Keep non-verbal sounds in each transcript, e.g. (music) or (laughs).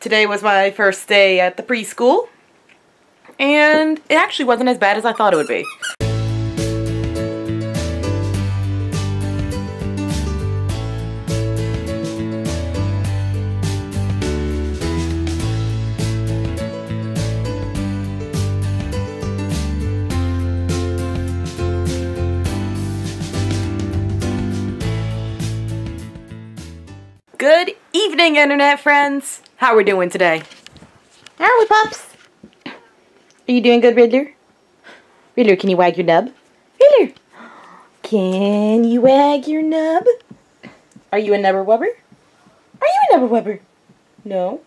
Today was my first day at the preschool, and it actually wasn't as bad as I thought it would be. Evening, internet friends. How are we doing today? How are we, pups? Are you doing good, Riddler? Riddler, can you wag your nub? Riddler, can you wag your nub? Are you a nubber wubber? Are you a nubber wubber? No.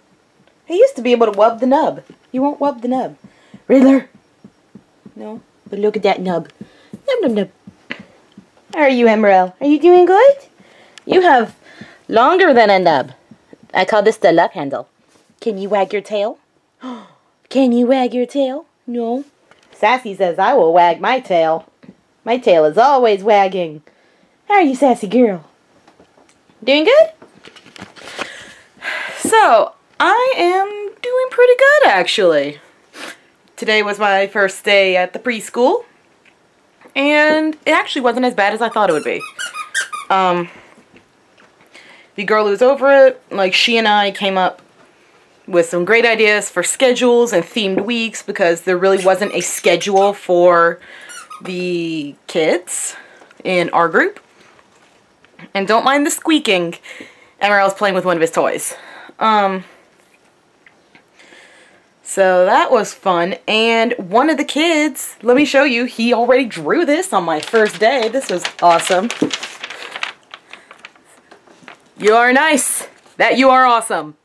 I used to be able to wub the nub. You won't wub the nub. Riddler. No. But look at that nub. Nub, nub, nub. How are you, Emerald? Are you doing good? You have longer than a nub. I call this the love handle. Can you wag your tail? (gasps) Can you wag your tail? No. Sassy says I will wag my tail. My tail is always wagging. How are you, sassy girl? Doing good? (sighs) So, I am doing pretty good actually. Today was my first day at the preschool. And it actually wasn't as bad as I thought it would be. Um, the girl who's over it, like she and I came up with some great ideas for schedules and themed weeks because there really wasn't a schedule for the kids in our group. And don't mind the squeaking. Emerald's playing with one of his toys. Um, so that was fun. And one of the kids, let me show you, he already drew this on my first day. This was awesome. You are nice. That you are awesome.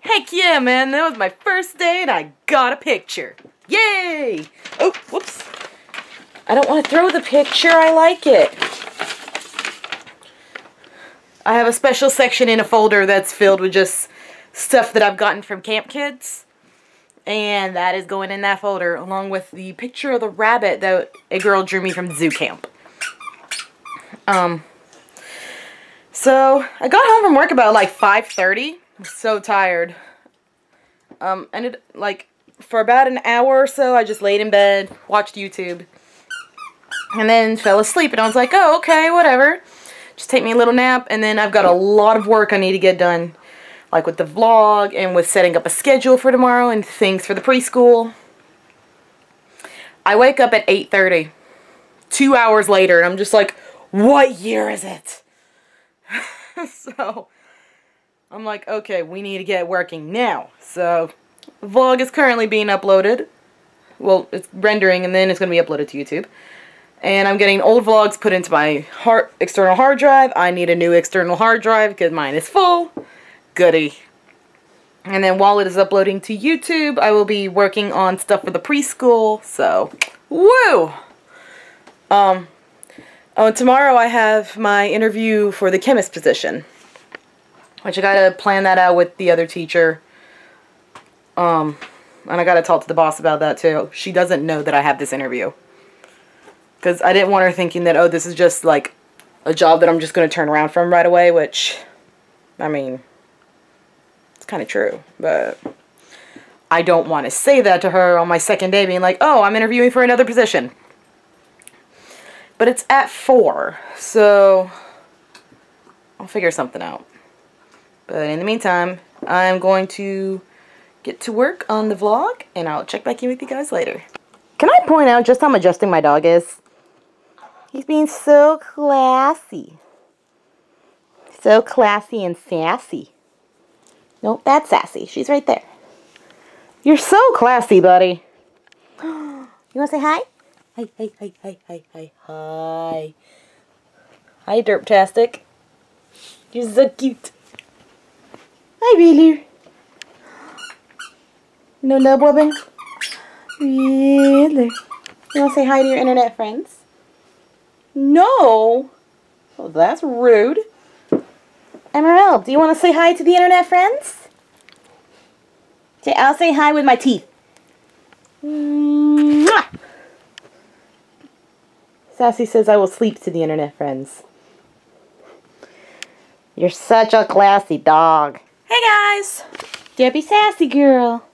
Heck yeah, man. That was my first day and I got a picture. Yay! Oh, whoops. I don't want to throw the picture. I like it. I have a special section in a folder that's filled with just stuff that I've gotten from Camp Kids. And that is going in that folder along with the picture of the rabbit that a girl drew me from zoo camp. Um, so, I got home from work about like 5.30. I'm so tired. Um, and it, like, for about an hour or so, I just laid in bed, watched YouTube, and then fell asleep. And I was like, oh, okay, whatever. Just take me a little nap, and then I've got a lot of work I need to get done. Like with the vlog, and with setting up a schedule for tomorrow, and things for the preschool. I wake up at 8.30. Two hours later, and I'm just like, what year is it? (laughs) so I'm like, okay, we need to get working now. So vlog is currently being uploaded. Well, it's rendering and then it's going to be uploaded to YouTube. And I'm getting old vlogs put into my hard, external hard drive. I need a new external hard drive because mine is full. Goody. And then while it is uploading to YouTube, I will be working on stuff for the preschool. So, woo! Um, Oh, tomorrow I have my interview for the chemist position. Which I gotta plan that out with the other teacher. Um, and I gotta talk to the boss about that too. She doesn't know that I have this interview. Because I didn't want her thinking that, oh, this is just like a job that I'm just gonna turn around from right away, which, I mean, it's kind of true. But I don't want to say that to her on my second day being like, oh, I'm interviewing for another position. But it's at 4, so I'll figure something out. But in the meantime, I'm going to get to work on the vlog, and I'll check back in with you guys later. Can I point out just how majestic my dog is? He's being so classy. So classy and sassy. Nope, that's sassy. She's right there. You're so classy, buddy. (gasps) You want to say hi? Hi, hi, hi, hi, hi, hi, hi. Hi, Derptastic. You're so cute. Hi, Wheeler. No nub wobbing? Wheeler. You want to say hi to your internet friends? No. Well, that's rude. Emerald, do you want to say hi to the internet friends? Okay, I'll say hi with my teeth. Mwah! Sassy says I will sleep to the internet friends. You're such a classy dog. Hey guys! Gabby Sassy Girl.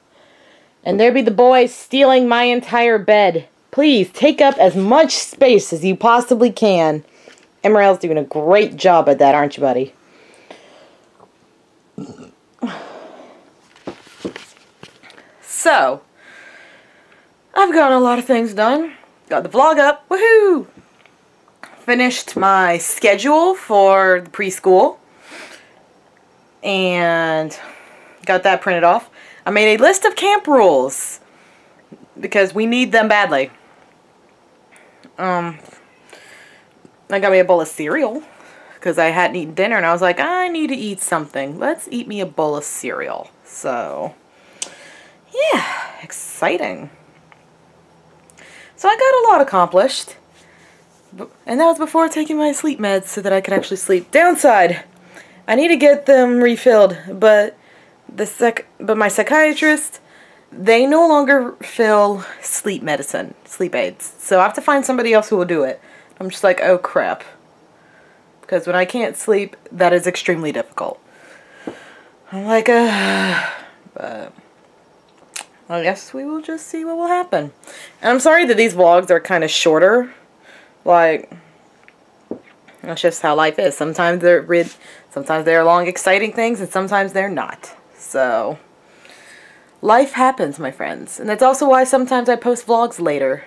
And there be the boys stealing my entire bed. Please take up as much space as you possibly can. Emerald's doing a great job at that, aren't you, buddy? So, I've gotten a lot of things done. Got the vlog up. Woohoo! Finished my schedule for the preschool. And got that printed off. I made a list of camp rules because we need them badly. Um, I got me a bowl of cereal because I hadn't eaten dinner and I was like, I need to eat something. Let's eat me a bowl of cereal. So, yeah, exciting. So I got a lot accomplished. And that was before taking my sleep meds so that I could actually sleep. Downside, I need to get them refilled, but the sec but my psychiatrist they no longer fill sleep medicine, sleep aids. So I have to find somebody else who will do it. I'm just like, oh crap. Because when I can't sleep, that is extremely difficult. I'm like, uh, but I guess we will just see what will happen. And I'm sorry that these vlogs are kind of shorter. Like, that's just how life is. Sometimes they're rid, sometimes they're long, exciting things, and sometimes they're not. So, life happens, my friends. And that's also why sometimes I post vlogs later.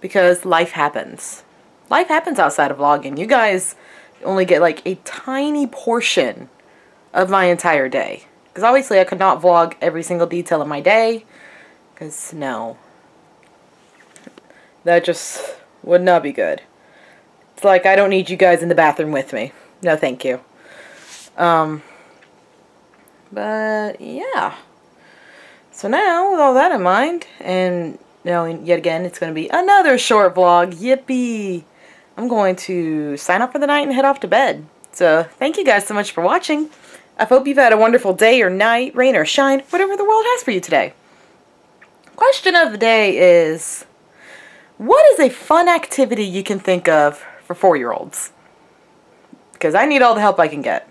Because life happens. Life happens outside of vlogging. You guys only get like a tiny portion of my entire day. Because obviously I could not vlog every single detail of my day. Because no. That just would not be good. It's like I don't need you guys in the bathroom with me. No thank you. Um, but yeah. So now, with all that in mind, and you know, yet again, it's going to be another short vlog. Yippee! I'm going to sign off for the night and head off to bed. So thank you guys so much for watching. I hope you've had a wonderful day or night, rain or shine, whatever the world has for you today. Question of the day is, what is a fun activity you can think of for four-year-olds? Because I need all the help I can get.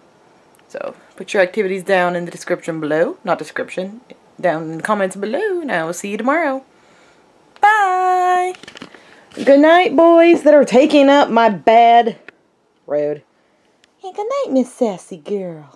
So put your activities down in the description below. Not description, down in the comments below. And I will see you tomorrow. Bye. Good night, boys that are taking up my bad road. And good night, Miss Sassy Girl.